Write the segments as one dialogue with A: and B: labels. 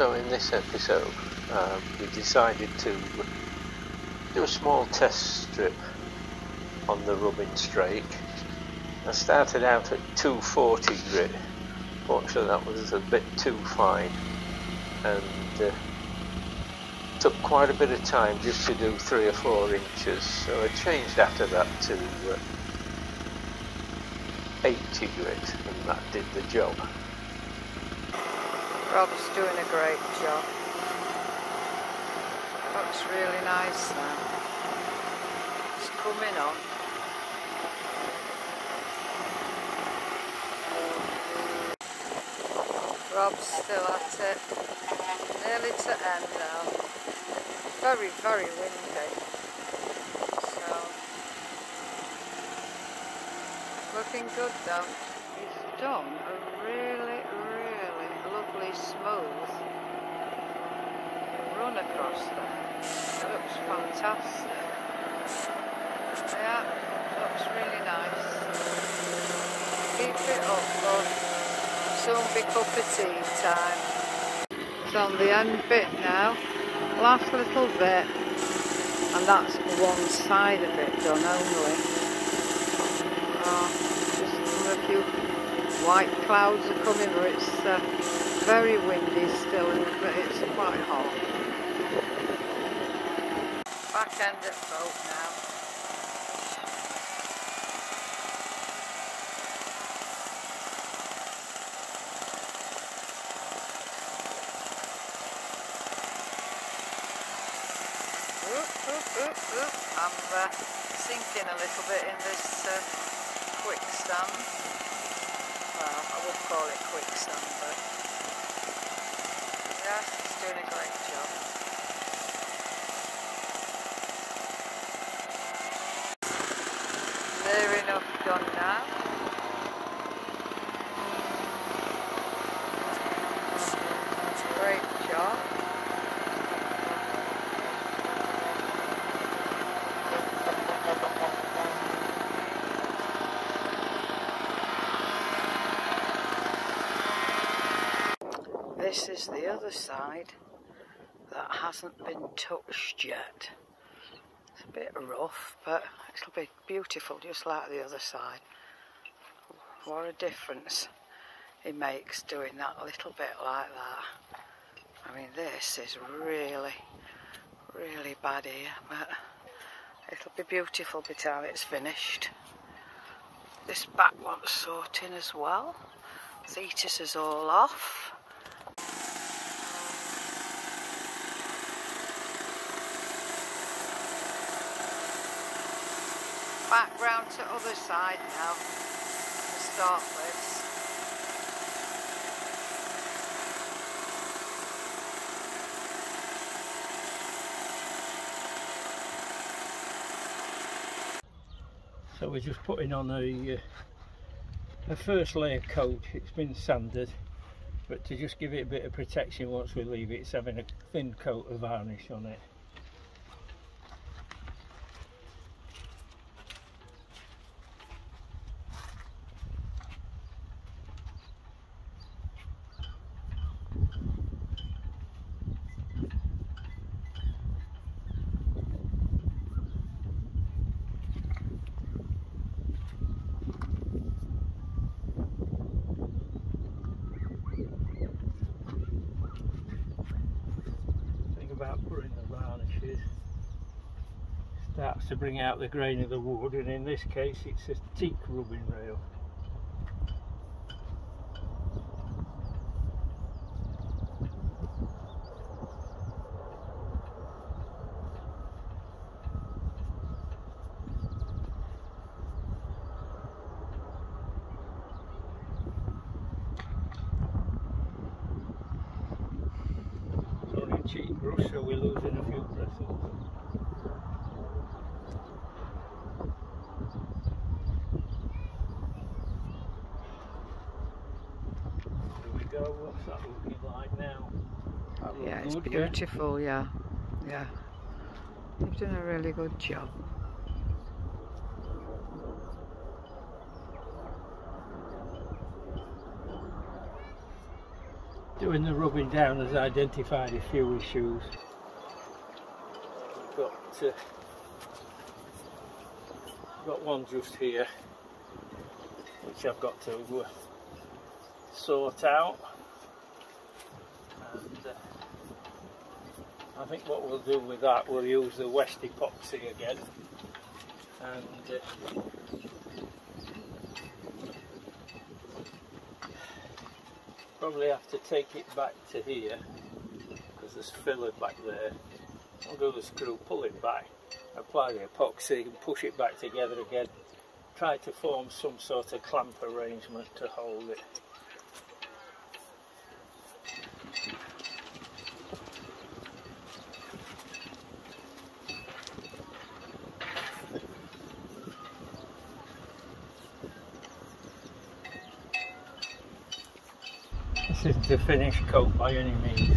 A: So in this episode, um, we decided to do a small test strip on the rubbing strake. I started out at 240 grit. Fortunately, that was a bit too fine, and uh, took quite a bit of time just to do three or four inches. So I changed after that to uh, 80 grit, and that did the job.
B: Rob's doing a great job. Looks really nice now. It's coming on. Rob's still at it. Nearly to end now. Very, very windy. So, looking good though. He's done smooth run across there. It looks fantastic. Yeah, looks really nice. Keep it up, love. Soon be cup of tea time. It's on the end bit now. Last little bit. And that's one side of it done only. Oh, just a few white clouds are coming, but it's uh, very windy still, but it's quite hot. Back end of boat now. Oop, oop, oop. I'm uh, sinking a little bit in this uh, quicksand. Well, I wouldn't call it quicksand, but doing a great job. Near enough done now. Great job. This is the other side that hasn't been touched yet. It's a bit rough, but it'll be beautiful just like the other side. What a difference it makes doing that little bit like that. I mean, this is really, really bad here, but it'll be beautiful by the time it's finished. This back one's sorting as well. Thetis is all off. Back round to other side now to start with.
A: So we're just putting on a, uh, a first layer coat. It's been sanded, but to just give it a bit of protection once we leave it, it's having a thin coat of varnish on it. thing about putting the varnish is starts to bring out the grain of the wood and in this case it's a teak rubbing rail. Cheap brush so we're losing a few bristles. There we go, what's that looking like now? That look
B: Yeah, it's
A: good,
B: beautiful, yeah. Yeah. You've done a really good job.
A: doing the rubbing down has identified a few issues. Got uh, got one just here which I've got to uh, sort out and uh, I think what we'll do with that we'll use the West epoxy again. And uh, probably have to take it back to here because there's filler back there. I'll do the screw, pull it back apply the epoxy and push it back together again. Try to form some sort of clamp arrangement to hold it This isn't a finished coat by any means.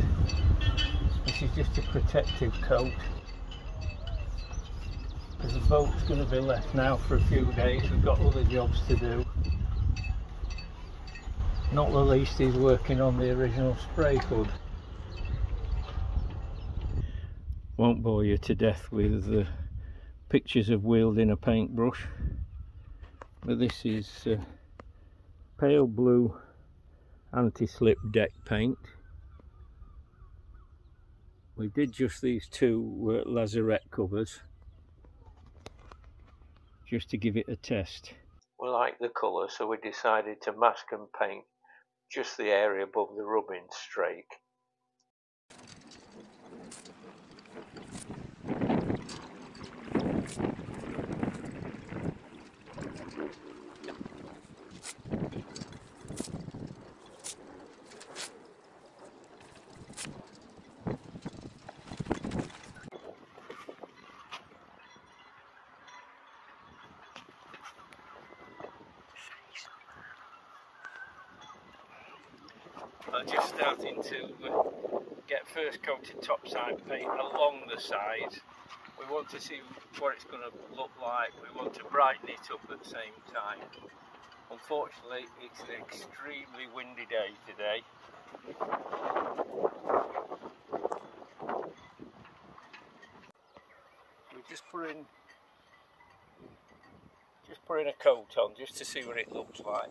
A: This is just a protective coat. Because the boat's going to be left now for a few days. We've got other jobs to do. Not the least is working on the original spray hood. Won't bore you to death with the pictures of wielding a paintbrush. But this is uh, pale blue anti-slip deck paint. We did just these two uh, lazarette covers just to give it a test. We like the colour so we decided to mask and paint just the area above the rubbing strake. Are just starting to uh, get first coated topside paint along the sides. We want to see what it's going to look like. We want to brighten it up at the same time. Unfortunately, it's an extremely windy day today. We're just put just putting a coat on just to see what it looks like.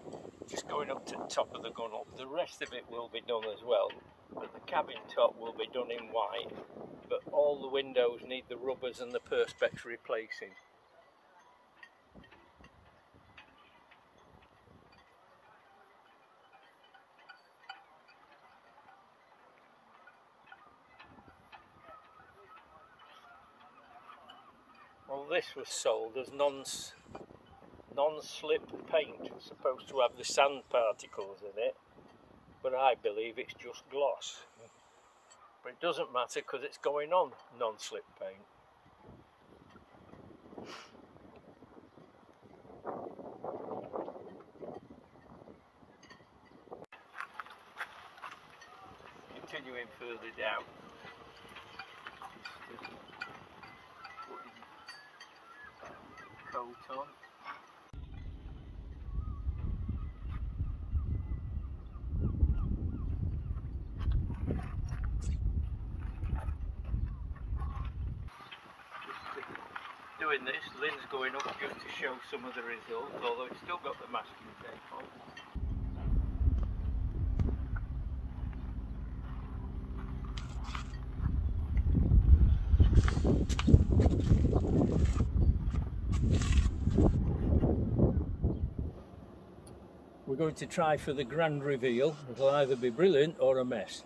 A: Just going up to the top of the gunnel. The rest of it will be done as well, but the cabin top will be done in white. But all the windows need the rubbers and the perspex replacing. Well, this was sold as non non-slip paint supposed to have the sand particles in it but I believe it's just gloss. But it doesn't matter because it's going on non-slip paint. Continuing further down. Coat on doing this, Lynn's going up just to show some of the results, although it's still got the masking tape on. We're going to try for the grand reveal. It'll either be brilliant or a mess.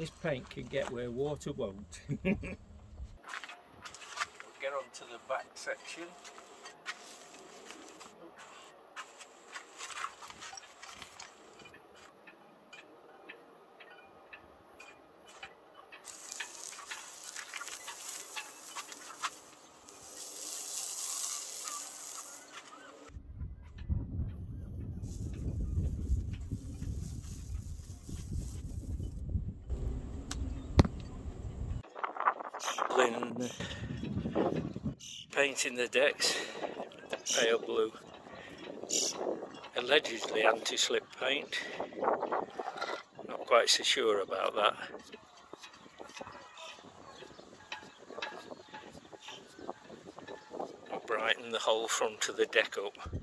A: This paint can get where water won't. we'll get on to the back section. In painting the decks. Pale blue. Allegedly anti-slip paint. Not quite so sure about that. Brighten the whole front of the deck up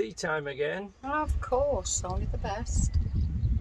A: tea time again.
B: Of course, only the best.